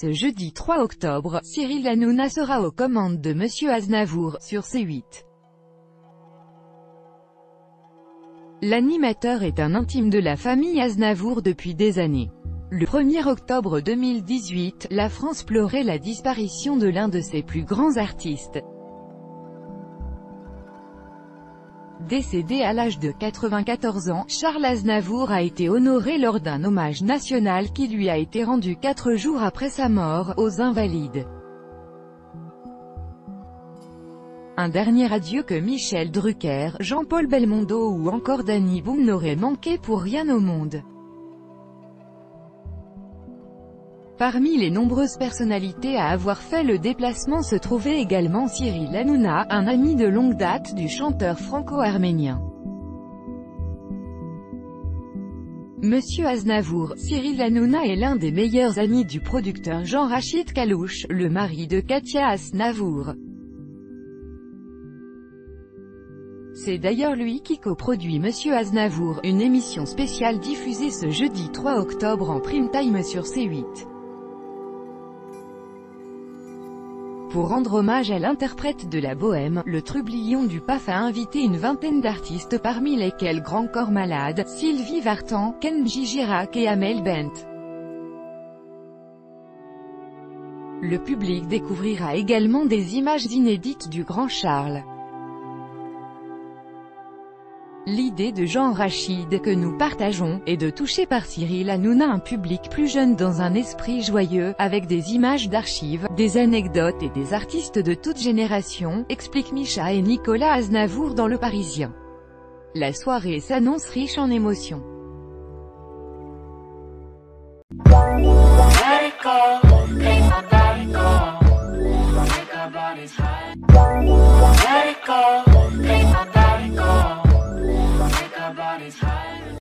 Ce jeudi 3 octobre, Cyril Hanouna sera aux commandes de Monsieur Aznavour, sur C8. L'animateur est un intime de la famille Aznavour depuis des années. Le 1er octobre 2018, la France pleurait la disparition de l'un de ses plus grands artistes. Décédé à l'âge de 94 ans, Charles Aznavour a été honoré lors d'un hommage national qui lui a été rendu quatre jours après sa mort, aux Invalides. Un dernier adieu que Michel Drucker, Jean-Paul Belmondo ou encore Danny Boom n'auraient manqué pour rien au monde. Parmi les nombreuses personnalités à avoir fait le déplacement se trouvait également Cyril Hanouna, un ami de longue date du chanteur franco-arménien. Monsieur Aznavour, Cyril Hanouna est l'un des meilleurs amis du producteur Jean-Rachid Kalouche, le mari de Katia Aznavour. C'est d'ailleurs lui qui coproduit Monsieur Aznavour, une émission spéciale diffusée ce jeudi 3 octobre en prime time sur C8. Pour rendre hommage à l'interprète de la bohème, le trublion du PAF a invité une vingtaine d'artistes parmi lesquels Grand Corps Malade, Sylvie Vartan, Kenji Girac et Amel Bent. Le public découvrira également des images inédites du Grand Charles. L'idée de Jean Rachid que nous partageons, est de toucher par Cyril Hanouna un public plus jeune dans un esprit joyeux, avec des images d'archives, des anecdotes et des artistes de toute génération, expliquent Micha et Nicolas Aznavour dans Le Parisien. La soirée s'annonce riche en émotions.